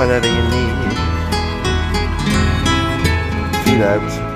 whatever you need. Feed out.